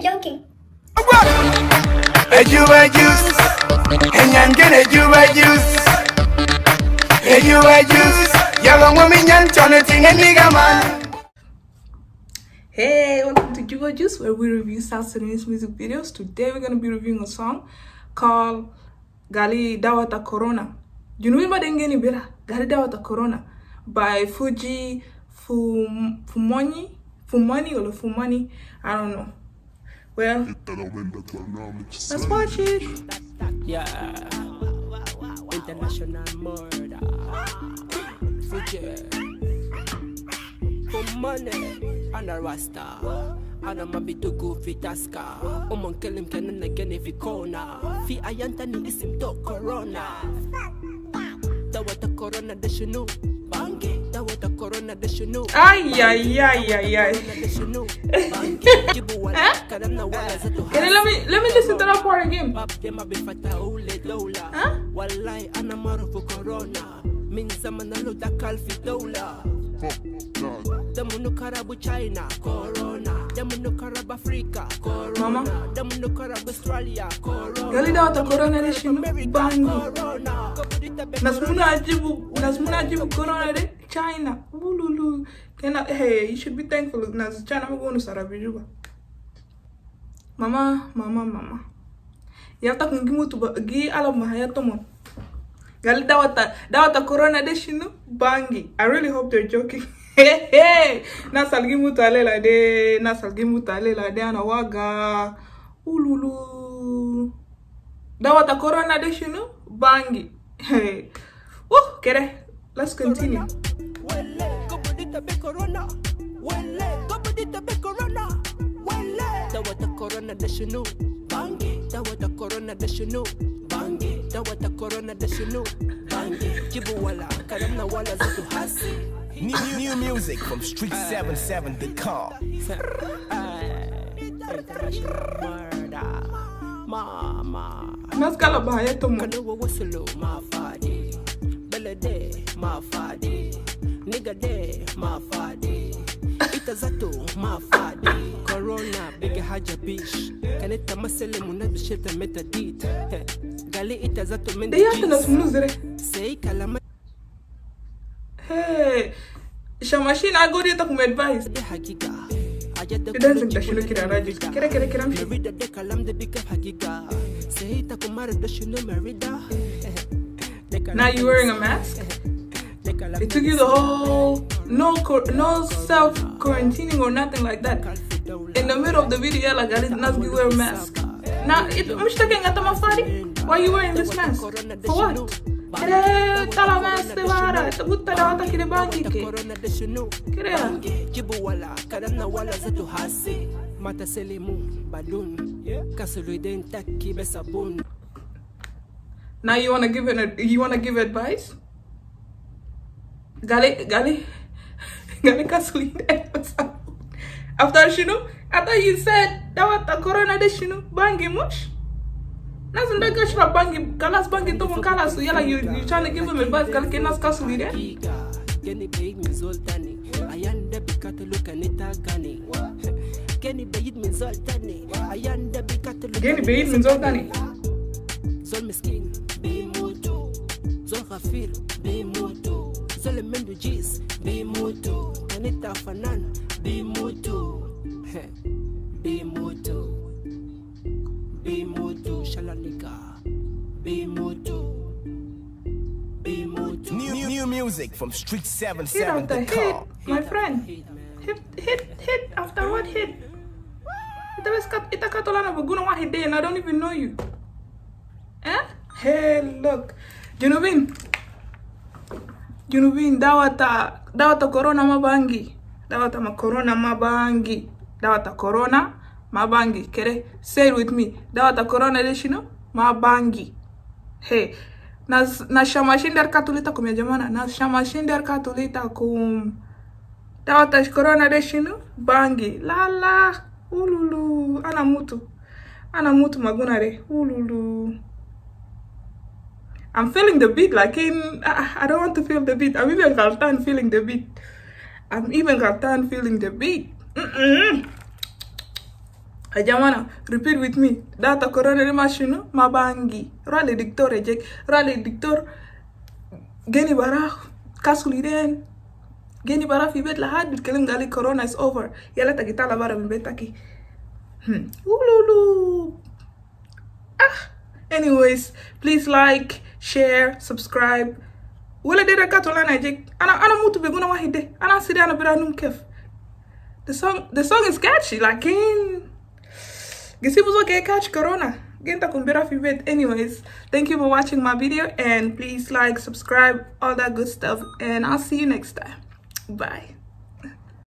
joking. Ejuba juice, enyangen ejuba juice. Ejuba juice, yaga ngwami nyan chone tinga niga man. Hey, welcome to Juba Juice, where we review South Sudanese music videos. Today, we're going to be reviewing a song called Gali Dawata Corona. You know what Dengeni Bira? Gali Dawata Corona by Fuji Fum, Fumoni? Fumoni or Fumani? I don't know. Well, let's watch it. Yeah. International murder. Fuji. For money. And a rasta. And I'm a bit too goofy taska. Umon kelim kenan again if you corner. Shinu. Bangi. Dawata corona da shinu. Ay, ay, ay, ay, ay. Corona da shinu. Bangi. Jibu wala. Huh? Karam na wala za to Can you let me let me listen to that part again? bab dema bifata ule dola Huh? wallahi ana marufu corona min zama na lo dakal fi dola damunu karabu china corona africa Mama? damunu australia corona Gali Dawata Corona de Shinu Bangi. corona Nasmuna ajibu Nasmuna ajibu Corona de China. Ululu. Can I, hey, you should be thankful. Nas China to Sarabijuba. Mama, mama, mama. Yata kungimu tu gi ala mahaya tomon. Gali dawata dawata Corona de Shinu Bangi. I really hope they're joking. Hey, hey. Nasal gimu talela de nasal gimu talela de anawaga. Ululu. Dawata Corona de Shinu Bangi. Hey. Woo, kere. Let's continue. wele gobodita be corona wele gobodita be corona wele dawata corona da shinu bangi dawata corona da shinu bangi dawata corona da shinu bangi jibu wala karam na wala zatu hasi New, new music from Street 77.com الناس قالوا بهايتهم كانوا وصلوا ما فادي بلدي ما فادي نيجا ما فادي ita zato ma fadi corona bigi haja bish kan ita masale muna bishir ta meta dit gali ita zato min da ya tana sunu zire sai kalama hey Kumara da shino merida Now you wearing a mask? It took you the whole no no self quarantining or nothing like that. In the middle of the video, like I didn't ask wear a mask. Now it مش taking at the Why are you wearing this mask? For what? Kire tala mask de vara. Ita gutta da wata kire bangi ke. corona da shinu Kire. jibu wala kadan na wala zato mata selemu balloon kasuluden takki be sabun Now you wanna give it you wanna give advice? Gali gali gali kasuli After I thought you said that was the corona de shinu bangi much. Nasn't that gush bangi kalas bangi to mon kalas yala you you trying to give him advice gali kenas kasuli de? giga geni bayid min zoltani. Ayanda bikata lukanita gani bayid min zoltani. Ayanda bikata Geni bayid min zoltani. zol miskin bimutu zol ghafir bimutu zol jis bimutu kanita fanan bimutu bimutu bimutu shalaliga bimutu bimutu New, new music from Street77 Hit after The hit, my friend. Hit hit hit after what hit? Ita bes kat ita katolana baguna wa hit and I don't even know you. Eh? Hey look. Junubin. Junubin dawata dawata corona mabangi. Dawata ma corona mabangi. Dawata corona mabangi. Kere? Say it with me. Dawata corona deshino mabangi. Hey, na na shamashindar katulita kum ya jamana na shamashindar katulita kum dawata corona deshino bangi. Lala ululu. Ana mutu. Ana mutu maguna re ululu. I'm feeling the beat like in I, I don't want to feel the beat. I'm even Galtan feeling the beat. I'm even Galtan feeling the beat يا جماعة repeat with me. داتا كورونا لما شنو ما بانجي رالي دكتور يجيك رالي دكتور جاني براه كاسكو ليدين جاني براه في بيت لحد الكلام قالي كورونا is over. يلا تجي تعالى برا من بيتك ولولو ah. Anyways please like share subscribe. ولا دي ركعت ولا أنا اجيك أنا أنا موت بيقولوا واحد دي أنا سيدي أنا برا نوم كيف the song the song is catchy لكن like in Gisibuzo que catch corona. Genta kumbira fibet. Anyways, thank you for watching my video and please like, subscribe, all that good stuff. And I'll see you next time. Bye.